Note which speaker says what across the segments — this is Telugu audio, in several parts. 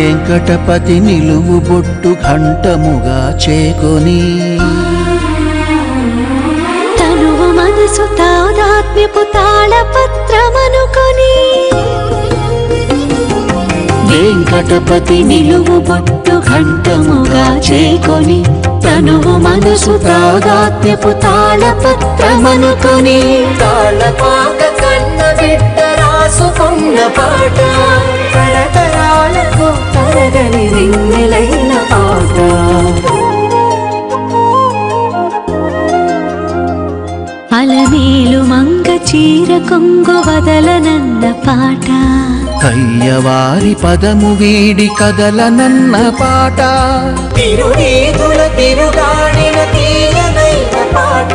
Speaker 1: వెంకటపతి నిలువు బొట్టు ఘంటముగా చేకొని
Speaker 2: తనువు మనసు తాదాత్మ్యపు తాళపత్రమనుకొని వెంకటపతి నిలువు బొట్టు ఘంటముగా చేకొని తనువు మనసు తాదాత్మ్యపు తాళపత్రమనుకొని తాళపాక కన్న బిడ్డ రాసుకున్న పాట. తరతరాలకు తరగని రింగిలైన పాట. అలమేలు మంగ చీర కొంగు వదలనన్న పాట.
Speaker 1: కయ్యవారి పదము వీడి కదలనన్న పాట.
Speaker 2: తిరునీతుల తిరుగాడిన తీయనైన పాట.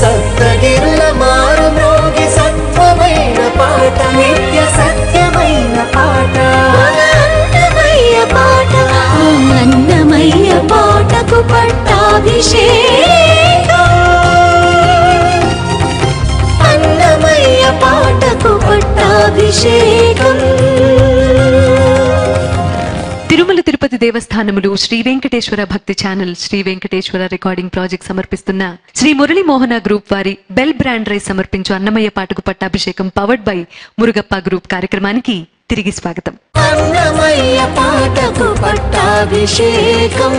Speaker 2: సప్తగిరుల మారు మ్రోగి సత్వమైన పాట. నిత్య సత్యమైన పాట. పాట. అన్నమయ్య పాటకు పట్టాభిషేకం. అన్నమయ్య పాటకు పట్టాభిషేకం.
Speaker 3: తిరుపతి దేవస్థానములు శ్రీ వెంకటేశ్వర భక్తి channel Sri Venkateswara recording project సమర్పిస్తున్న శ్రీ మురళీ మోహన గ్రూప్ వారి బెల్ బ్రాండ్ రైస్ సమర్పించు అన్నమయ్య పాటకు పట్టాభిషేకం పవర్డ్ బై మురుగప్ప గ్రూప్ కార్యక్రమానికి తిరిగి స్వాగతం.
Speaker 2: అన్నమయ్య పాటకు పట్టాభిషేకం.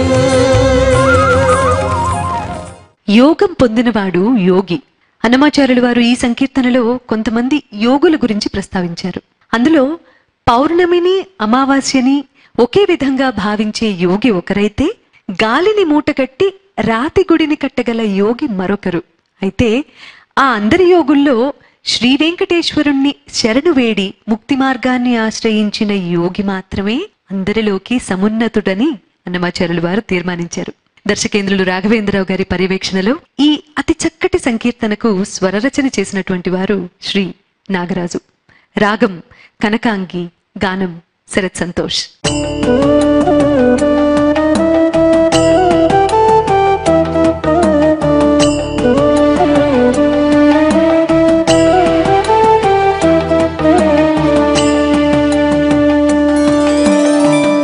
Speaker 3: యోగం పొందినవాడు యోగి. అన్నమాచార్యులు వారు ఈ సంకీర్తనలో కొంతమంది యోగుల గురించి ప్రస్తావించారు. అందులో పౌర్ణమిని అమావాస్యని ఒకే విధంగా భావించే యోగి ఒకరైతే గాలిని మూటగట్టి రాతి గుడిని కట్టగల యోగి మరొకరు. అయితే ఆ అందరి యోగుల్లో శ్రీ వెంకటేశ్వరుణ్ణి శరణు వేడి ముక్తి మార్గాన్ని ఆశ్రయించిన యోగి మాత్రమే అందరిలోకి సమున్నతుడని అన్నమాచార్యులు వారు తీర్మానించారు. దర్శకేంద్రులు రాఘవేంద్రరావు గారి పర్యవేక్షణలో ఈ అతి చక్కటి సంకీర్తనకు స్వరరచన చేసినటువంటి వారు శ్రీ నాగరాజు. రాగం కనకాంగి గానం శరత్ సంతోష్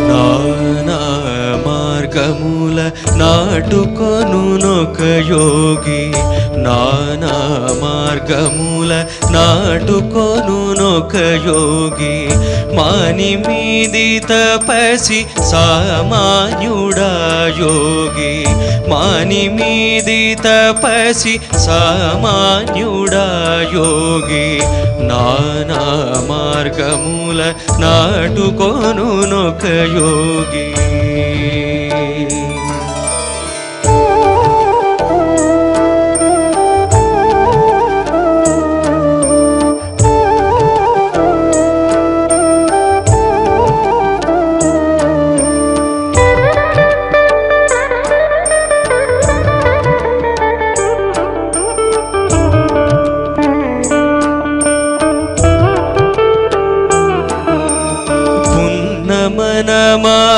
Speaker 4: నానా మార్గముల నాటుకొనునొక యోగి నానా మార్గముల నాటుకొను నాటుకొనునొక యోగి మాని మీది తపసి సామాన్యుడా యోగి మాని మీది తపసి సామాన్యుడా యోగి నానా మార్గముల నాటుకొను నాటుకొనునొక యోగి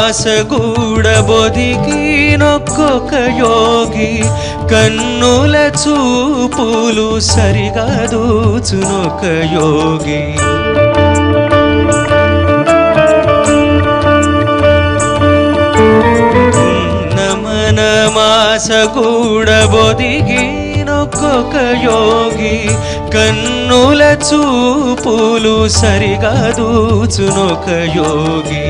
Speaker 4: మాసగూడబొదికి నొక్కొక యోగి కన్నుల చూపులు సరిగా దూచునొక యోగి. నమన మాసగూడబొదిగి నొక్కొక యోగి కన్నుల చూపులు సరిగా దూచునొక యోగి.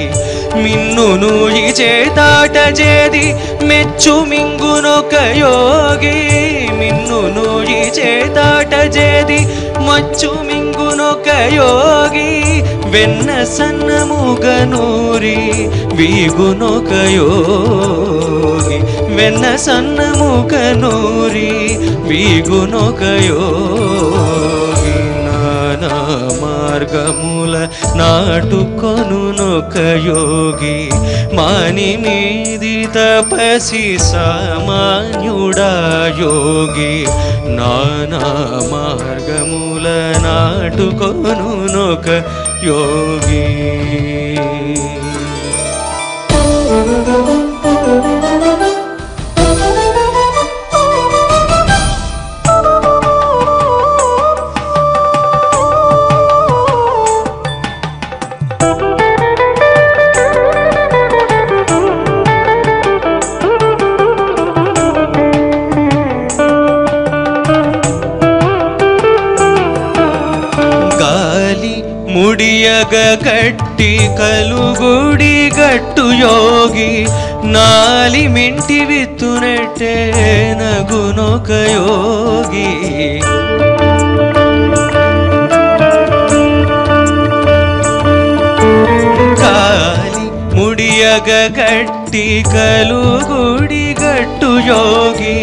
Speaker 4: మిన్నును ఈ చేతాట చేది మెచ్చు మింగునొక యోగి. మిన్నును ఈ చేతాట చేది మచ్చు మింగునొక యోగి. వెన్న సన్నముగనూరి వీగునొక యోగి. వెన్న సన్నముగనూరి వీగునొక యోగి. నానా మార్గముల నాటుకొనునొక యోగి మాని మీది తపసి సామాన్యుడా యోగి నానా మార్గముల నాటుకొనునొక యోగి
Speaker 2: ಯಗ
Speaker 4: ಕಟ್ಟಿ ಕಲುಗುಡಿ ಗಟ್ಟು ಯೋಗಿ, ನಾಲಿ ಮಿಂಟಿ ವಿತ್ತು ನೆಟ್ಟೆ ನಗುನೊಕ ಯೋಗಿ. ಕಾಲಿ ಮುಡಿಯಗ ಕಟ್ಟಿ ಕಲುಗುಡಿ ಗಟ್ಟು ಯೋಗಿ,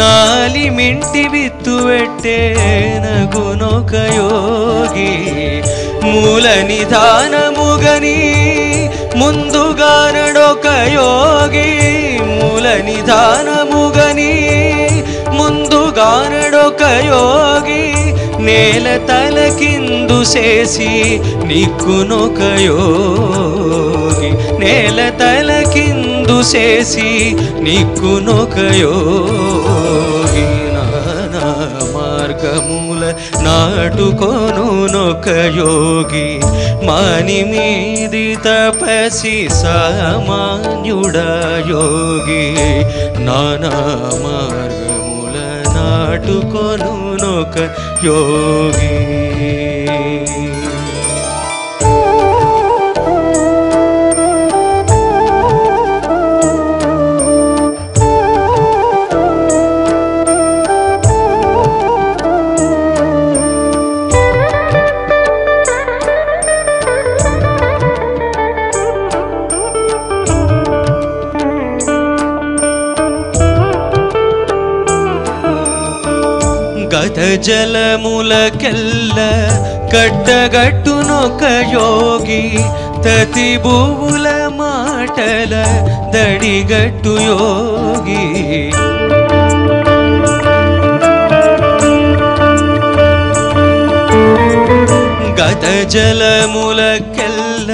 Speaker 4: ನಾಲಿ ಮಿಂಟಿ ವಿತ್ತು ಎಟ್ಟೆ ನಗುನೊಕ ಯೋಗಿ. మూల నిధానముగని ముందుగా నడొక యోగి. మూల నిధానముగని ముందుగా నడొక యోగి. నేల తల కిందు చేసి నిక్కునొక యోగి. నేల తల కిందు చేసి నిక్కునొక యోగి. మార్గముల నాటుకొనునొక యోగి మాని మీది తపసి సామాన్యుడా యోగి నానా మార్గముల నాటుకొనునొక యోగి జలములకెల్ల కట్టగట్టునొక యోగి తతి భూవుల మాటల దడిగట్టు యోగి. గత జలములకెల్ల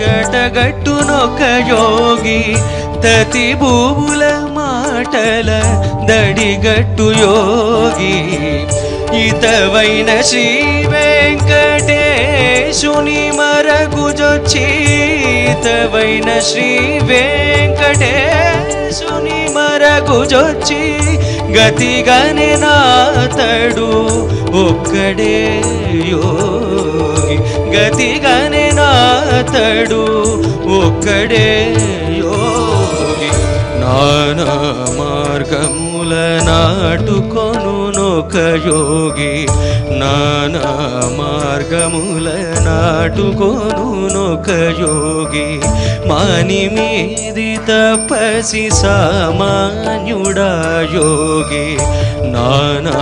Speaker 4: తటగట్టునొక యోగి తతి భూవుల మాటల దడిగట్టు యోగి. ఇతవైన శ్రీ వెంకటేశుని మరగుజొచ్చి ఇతవైన శ్రీ వెంకటేశుని మరగుజొచ్చి గతిగానే నాతడు ఒక్కడే యోగి. గతిగానే నాతడు ఒక్కడే యోగి. నానా మార్గముల ఒక యోగి నానా మార్గముల నాటుకొనునొక యోగి మాని మీది తపసి సామాన్యుడా యోగి నానా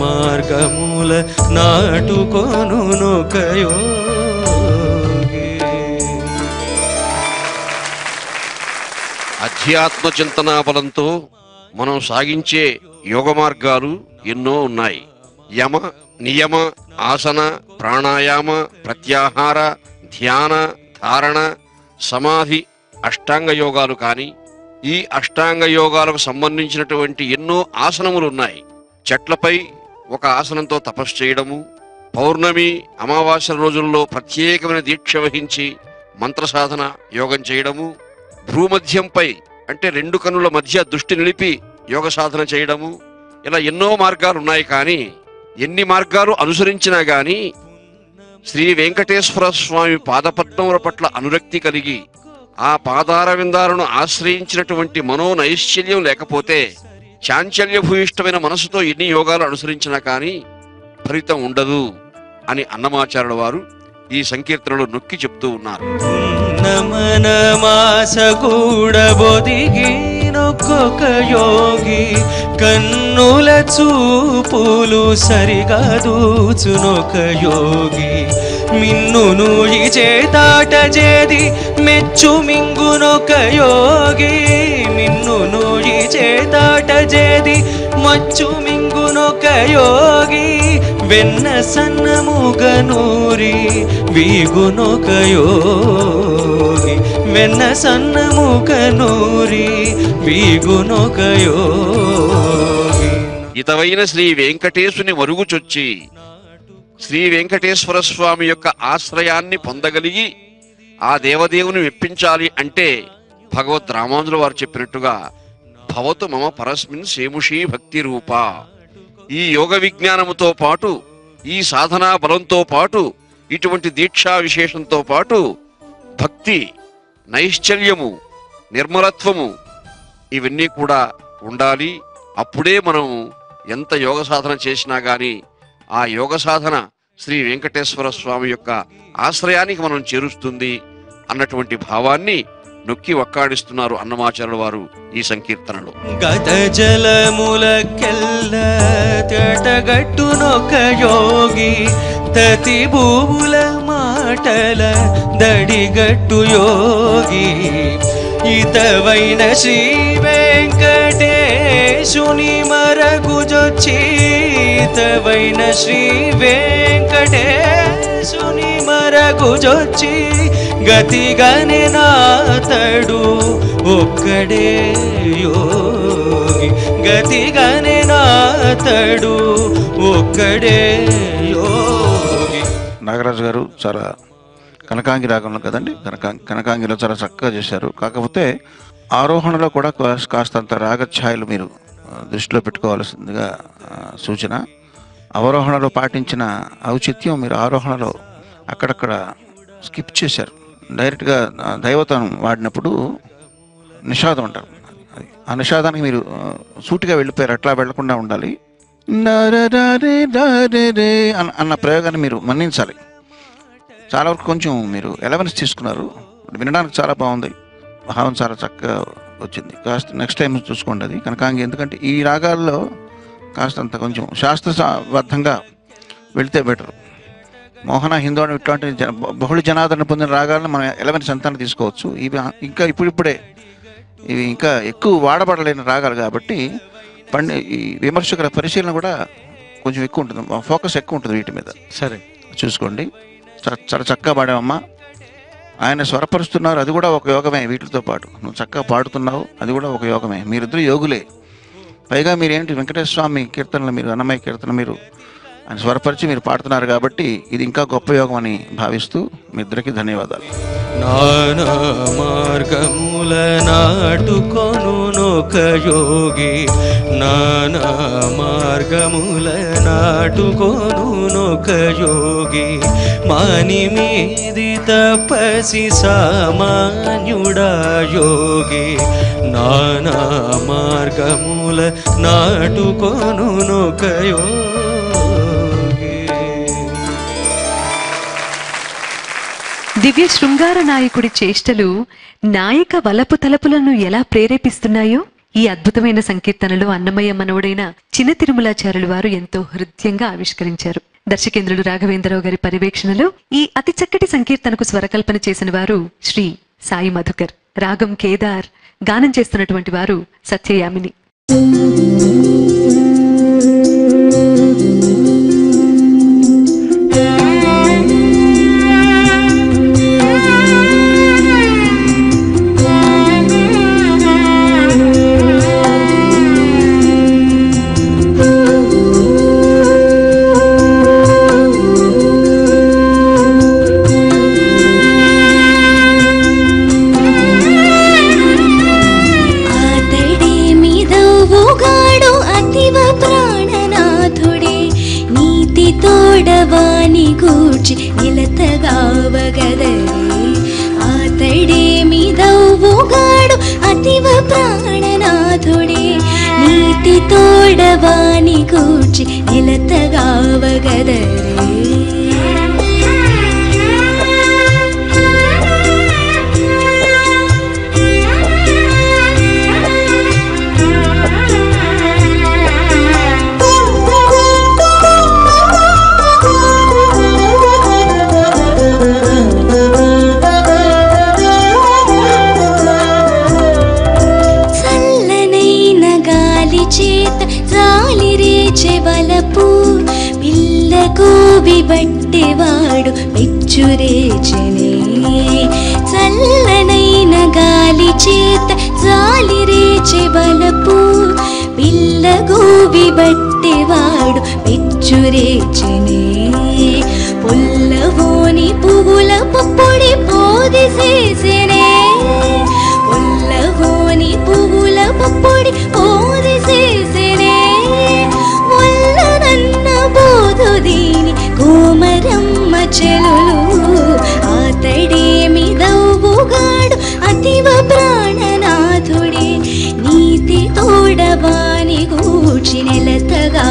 Speaker 4: మార్గముల నాటుకొనునొక యోగి
Speaker 5: అధ్యాత్మ చింతనా బలంతో మనం సాగించే యోగ మార్గాలు ఎన్నో ఉన్నాయి. యమ నియమ ఆసన ప్రాణాయామ ప్రత్యాహార ధ్యాన ధారణ సమాధి అష్టాంగ యోగాలు కానీ ఈ అష్టాంగ యోగాలకు సంబంధించినటువంటి ఎన్నో ఆసనములు ఉన్నాయి. చెట్లపై ఒక ఆసనంతో తపస్సు చేయడము పౌర్ణమి అమావాస్య రోజుల్లో ప్రత్యేకమైన దీక్ష వహించి మంత్ర సాధన యోగం చేయడము భూమధ్యంపై అంటే రెండు కన్నుల మధ్య దృష్టి నిలిపి యోగ సాధన చేయడము. ఇలా ఎన్నో మార్గాలు ఉన్నాయి కానీ ఎన్ని మార్గాలు అనుసరించినా కానీ శ్రీ వెంకటేశ్వర స్వామి పాదపద్మముల పట్ల అనురక్తి కలిగి ఆ పాదార విందాలను ఆశ్రయించినటువంటి మనోనైశ్చల్యం లేకపోతే చాంచల్య భూయిష్టమైన మనసుతో ఎన్ని యోగాలు అనుసరించినా కానీ ఫలితం ఉండదు అని అన్నమాచార్యుల వారు ఈ సంకీర్తనలో నొక్కి చెప్తూ ఉన్నారు.
Speaker 4: నమన యోగి కన్నుల చూపులు సరిగా దూచునొక యోగి మిన్నును ఈ చేతాట చేది మెచ్చు మింగునొక యోగి మిన్నును ఈ చేతాట చేది మచ్చు మింగునొక యోగి వెన్న సన్నముగ నూరి వీగునొక వెన్న సన్నముగ నూరి వీగునొక
Speaker 5: ఇతవైన శ్రీ వెంకటేశుని మరుగుచొచ్చి శ్రీ వెంకటేశ్వర స్వామి యొక్క ఆశ్రయాన్ని పొందగలిగి ఆ దేవదేవుని మెప్పించాలి అంటే భగవద్ రామానుజుల వారు చెప్పినట్టుగా భవతు మమ పరస్మిన్ సేముషీ భక్తి రూప ఈ యోగ విజ్ఞానముతో పాటు ఈ సాధనా బలంతో పాటు ఇటువంటి దీక్షా విశేషంతో పాటు భక్తి నైశ్చల్యము నిర్మలత్వము ఇవన్నీ కూడా ఉండాలి. అప్పుడే మనం ఎంత యోగ సాధన చేసినా కానీ ఆ యోగ సాధన శ్రీ వెంకటేశ్వర స్వామి యొక్క ఆశ్రయానికి మనం చేరుస్తుంది అన్నటువంటి భావాన్ని నొక్కి ఒక్కాడిస్తున్నారు అన్నమాచార్యుల వారు ఈ సంకీర్తనలో.
Speaker 4: గత జలములకెల్ల తటగట్టునొక యోగి తతి భూముల మాటల దడిగట్టు యోగి. ఇతవైన శ్రీ వెంకటేశుని మరగుజొచ్చి ఇతవైన శ్రీ వెంకటేశుని మరగుజొచ్చి గతిగానే నాతడు ఒక్కడే యోగి. గతిగానే నాతడు ఒక్కడే యోగి.
Speaker 6: నాగరాజు గారు చాలా కనకాంగి రాగంలో కదండి? కనకా కనకాంగిలో చాలా చక్కగా చేశారు. కాకపోతే ఆరోహణలో కూడా కాస్తంత రాగఛాయలు మీరు దృష్టిలో పెట్టుకోవాల్సిందిగా సూచన. అవరోహణలో పాటించిన ఔచిత్యం మీరు ఆరోహణలో అక్కడక్కడ స్కిప్ చేశారు. డైరెక్ట్గా ఆ, దైవతం వాడినప్పుడు నిషాదం అంటారు. అది ఆ నిషాదానికి మీరు సూటిగా వెళ్ళిపోయారు. అట్లా వెళ్ళకుండా ఉండాలి. అన్న అన్న ప్రయోగాన్ని మీరు మన్నించాలి. చాలా వరకు కొంచెం మీరు ఎలవెన్స్ తీసుకున్నారు. వినడానికి చాలా బాగుంది. భావం చాలా చక్కగా వచ్చింది. కాస్త నెక్స్ట్ టైం చూసుకోండి అది. కనకాంగి ఎందుకంటే ఈ రాగాల్లో కాస్తంత కొంచెం శాస్త్రబద్ధంగా వెళితే బెటర్ మోహన హిందోని ఇట్లాంటి జన బహుళ జనాదరణ పొందిన రాగాలను మనం ఎలవెన్స్ ఎంత తీసుకోవచ్చు? ఇవి ఇంకా ఇప్పుడిప్పుడే ఇవి ఇంకా ఎక్కువ వాడబడలేని రాగాలు కాబట్టి పండి ఈ విమర్శకుల పరిశీలన కూడా కొంచెం ఎక్కువ ఉంటుంది. ఫోకస్ ఎక్కువ ఉంటుంది వీటి మీద.
Speaker 4: సరే.
Speaker 6: చూసుకోండి. చాలా చాలా చక్కగా పాడావమ్మా. ఆయన స్వరపరుస్తున్నారు. అది కూడా ఒక యోగమే వీటితో పాటు. నువ్వు చక్కగా పాడుతున్నావు. అది కూడా ఒక యోగమే. మీరిద్దరు యోగులే. పైగా మీరేంటి వెంకటేశ్వర స్వామి కీర్తనలు మీరు అన్నమయ్య కీర్తన మీరు అని స్వరపరిచి మీరు పాడుతున్నారు కాబట్టి ఇది ఇంకా గొప్ప యోగం అని భావిస్తూ మీ ఇద్దరికి ధన్యవాదాలు.
Speaker 4: నానా మార్గముల నాటుకొను నొక యోగి. నానా మార్గముల నాటుకొను నొక యోగి. మాని మీది తపసి సామాన్యుడా యోగి. నానా మార్గముల నాటుకొను నొక యోగి.
Speaker 3: దివ్య శృంగార నాయకుడి చేష్టలు నాయక వలపు తలపులను ఎలా ప్రేరేపిస్తున్నాయో ఈ అద్భుతమైన సంకీర్తనలో అన్నమయ్య మనవుడైన చిన్న తిరుమలాచారులు వారు ఎంతో హృదయంగా ఆవిష్కరించారు. దర్శకేంద్రుడు రాఘవేంద్రరావు గారి పర్యవేక్షణలో ఈ అతి చక్కటి సంకీర్తనకు స్వరకల్పన చేసిన వారు శ్రీ సాయి మధుకర్ రాగం కేదార్ గానం చేస్తున్నటువంటి వారు సత్యయామిని.
Speaker 7: తోడవాని గూర్చి నిలతగావగదరే పిల్లకు విబట్టెవాడు మెచ్చురేచెనే చల్లనైన గాలి చేత జాలి రేచే బలపు వలపు పిల్లకు విబట్టెవాడు మెచ్చురేచెనే పుల్లవోని పువ్వుల పప్పుడి పోది చేసినే. పుల్లవోని పువ్వుల పప్పుడి చెలులు ఆతడేమిదవుగాడు అతివ ప్రాణనాథుడే. నీతి తోడవాని గూచి నెలతగా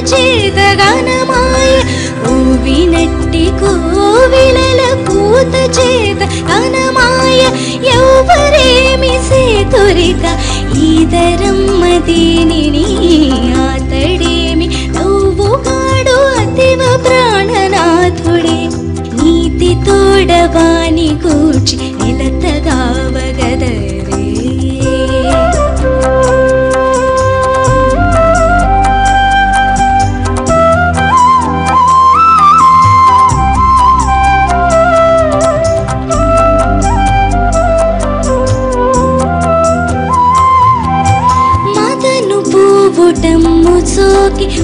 Speaker 7: చేతగనమాయ. ఊవినట్టి కోవిలల పూత చేత గనమాయ ఎవరేమి సేతురిక ఈదరమ్మ దీనిని ఆతడేమి. నవ్వుగాడు అతివ ప్రాణనాథుడే నీతి తోడవాని కూర్చి నిలతగావగదరే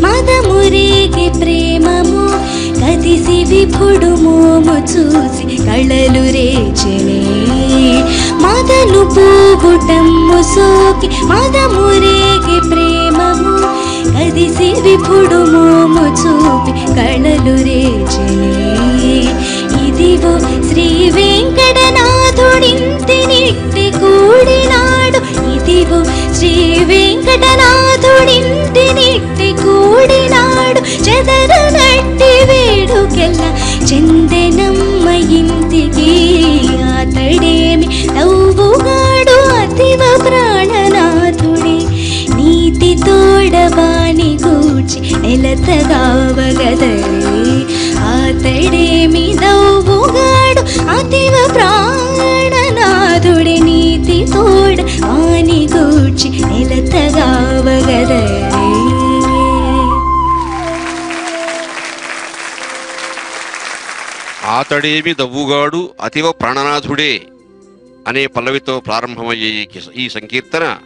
Speaker 7: సోకి ప్రేమము కదిసి విపుడు మోము చూసి కళలు రేచనే. మదలు పూవుటమ్ము సోకి మదము ప్రేమము కదిసి విపుడు మోము చూపి కళలు రేచనే. ఇదివో శ్రీ వెంకటనాథుడింతి నిట్టి కూడినా ఇదిగో శ్రీ వెంకటనాథుడింటి నిట్టి కూడినాడు చెదర నట్టి వేడుకెల్ల చందనమ్మ ఇంటికి అతడేమి నవ్వుగాడు అతివ ప్రాణనాథుడే నీతి తోడవాని కూర్చి నెలతగావగదరే అతడేమి నవ్వుగాడు అతివ ప్రాణనాథుడే
Speaker 5: అతడేమి దవ్వుగాడు అతివ ప్రాణనాథుడే అనే పల్లవితో ప్రారంభమయ్యే ఈ సంకీర్తన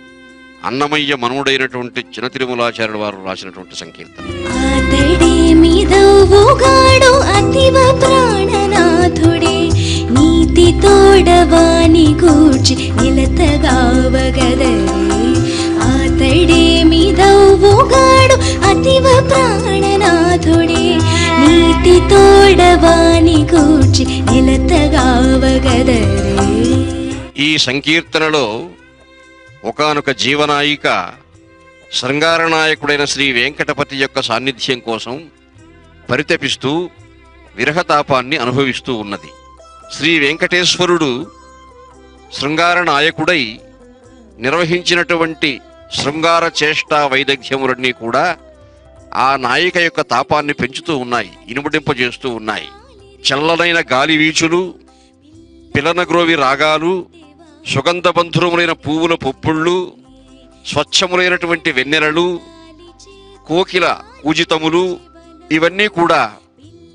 Speaker 5: అన్నమయ్య మనుడైనటువంటి చిన్న తిరుమలాచార్యుల వారు రాసినటువంటి సంకీర్తన.
Speaker 7: అతడేమి దవ్వుగాడు అతివ ప్రాణనాథుడే. నీతి తోడవాని కూర్చి అతడేమి దవ్వుగాడు అతివ ప్రాణనాథుడే. నీతి తోడవాని కూర్చి నిలతగావగదరే
Speaker 5: ఈ సంకీర్తనలో ఒకానొక జీవనాయిక శృంగార నాయకుడైన శ్రీ వెంకటపతి యొక్క సాన్నిధ్యం కోసం పరితపిస్తూ విరహతాపాన్ని అనుభవిస్తూ ఉన్నది. శ్రీ వెంకటేశ్వరుడు శృంగార నాయకుడై నిర్వహించినటువంటి శృంగార చేష్టా వైదగ్ధ్యములన్నీ కూడా ఆ నాయిక యొక్క తాపాన్ని పెంచుతూ ఉన్నాయి ఇనుముడింపజేస్తూ ఉన్నాయి. చల్లనైన గాలి వీచులు పిలనగ్రోవి రాగాలు సుగంధబంధురములైన పువ్వుల పొప్పుళ్ళు స్వచ్ఛములైనటువంటి వెన్నెలలు కోకిల ఊజితములు ఇవన్నీ కూడా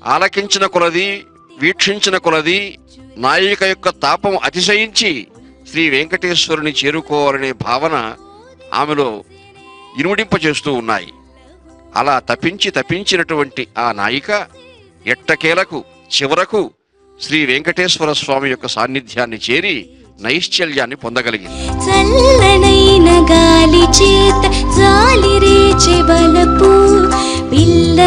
Speaker 5: ఆలకించిన కొలది వీక్షించిన కొలది నాయిక యొక్క తాపం అతిశయించి శ్రీ వెంకటేశ్వరుని చేరుకోవాలనే భావన ఆమెలో ఇనుమడింపచేస్తూ ఉన్నాయి. అలా తపించి తపించినటువంటి ఆ నాయిక ఎట్టకేలకు చివరకు శ్రీ వెంకటేశ్వర స్వామి యొక్క సాన్నిధ్యాన్ని చేరి నైశ్చల్యాన్ని పొందగలిగింది.
Speaker 7: చల్లనైన గాలి చేత జాలి రేచె బలపు పిల్ల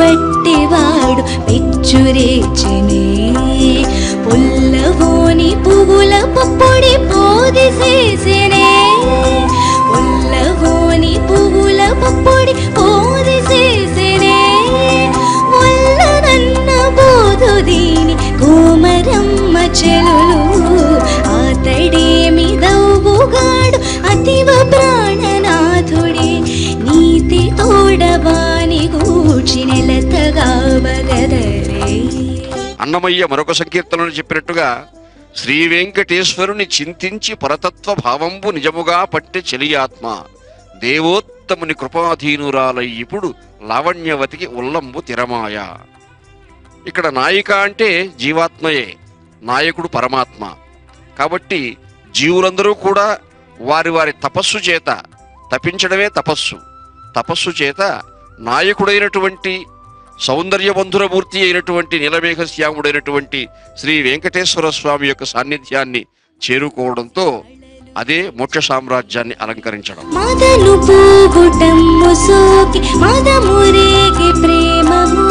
Speaker 7: బట్టెవాడు పెచ్చురేచెనే పుల్లవోని పువ్వుల పప్పుడి పోది చేసెనే పువ్వుల పప్పుడి పోది చేసెనే బోధు దీని కోమరమ్మ చెలులు అతడేమి దవ్వుగాడు అతివ ప్రాణనాథుడే నీతి తోడవాని గూర్చి నెలతగా బగదరే
Speaker 5: అన్నమయ్య మరొక సంకీర్తనలు చెప్పినట్టుగా శ్రీ వెంకటేశ్వరుని చింతించి పరతత్వ భావంబు నిజముగా పట్టె చెలియాత్మ ఉత్తముని కృపాధీనురాలై ఇప్పుడు లావణ్యవతికి ఉల్లంబు తిరమాయ. ఇక్కడ నాయిక అంటే జీవాత్మయే నాయకుడు పరమాత్మ. కాబట్టి జీవులందరూ కూడా వారి వారి తపస్సు చేత తపించడమే తపస్సు. తపస్సు చేత నాయకుడైనటువంటి సౌందర్యబంధురమూర్తి అయినటువంటి నీలమేఘ శ్యాముడైనటువంటి శ్రీ వెంకటేశ్వర స్వామి యొక్క సాన్నిధ్యాన్ని చేరుకోవడంతో అదే మోక్ష సామ్రాజ్యాన్ని అలంకరించడం.
Speaker 7: మదను పోగొటమ్ము సోకి మదమురేగి ప్రేమము.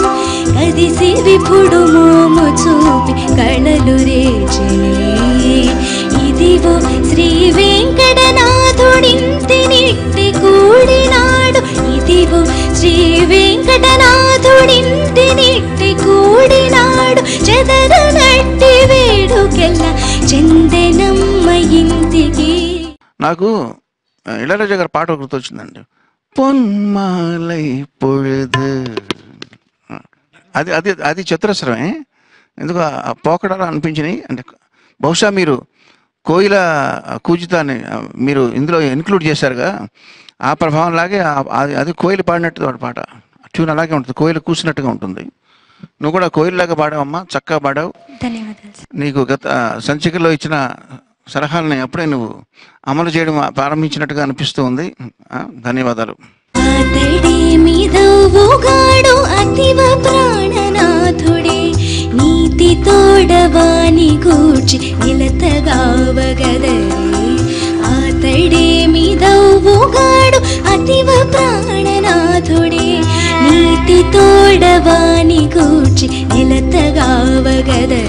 Speaker 7: కదిసి విపుడు మోము చూపి కళలు రేచనే. ఇదివో శ్రీ వెంకటనాథుడింటి నిట్టి కూడినాడు. ఇదిగో శ్రీ వెంకటనాథుడింటి నిట్టి
Speaker 6: నాకు ఆ, ఇళయరాజా గారి పాట గుర్తు వచ్చిందండి పొన్మాలై పొழுது అది అది అది చతురస్రమే ఎందుకు ఆ పోకడాలు అనిపించినాయి? అంటే బహుశా మీరు కోయిల కూజితాన్ని మీరు ఇందులో ఇన్క్లూడ్ చేశారుగా. ఆ ప్రభావం లాగే అది అది కోయిల పాడినట్టు వాడి పాట. ట్యూన్ అలాగే ఉంటుంది. కోయిల కూసినట్టుగా ఉంటుంది. నువ్వు కూడా కోయిలలాగా పాడావమ్మా చక్కగా పాడావు. నీకు గత సంచికలో ఇచ్చిన సలహాలని అప్పుడే నువ్వు అమలు చేయడం ప్రారంభించినట్టుగా అనిపిస్తూ ఉంది. ధన్యవాదాలు.
Speaker 7: అతడే నీతి తోడవాని కూర్చి నిలతగావగదరే అతడే మిదవుగాడు అతివ ప్రాణనాథుడే. నీతి తోడవాని కూర్చి నిలతగావగదే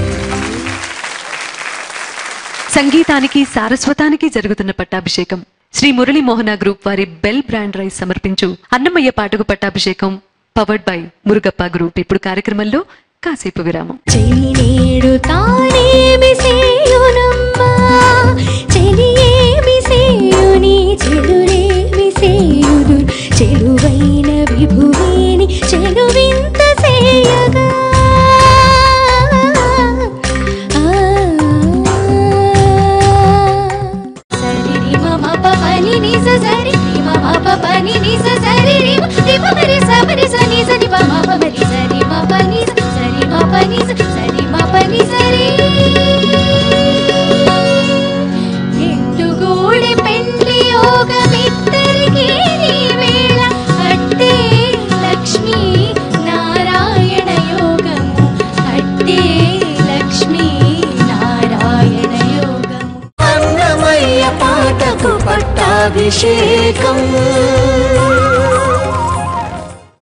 Speaker 3: సంగీతానికి సారస్వతానికి జరుగుతున్న పట్టాభిషేకం. శ్రీ మురళీ మోహన గ్రూప్ వారి బెల్ బ్రాండ్ రైస్ సమర్పించు అన్నమయ్య పాటకు పట్టాభిషేకం పవర్డ్ బై మురుగప్ప గ్రూప్. ఇప్పుడు కార్యక్రమంలో కాసేపు విరామం.
Speaker 7: చెలువైన విభువేని తానేమి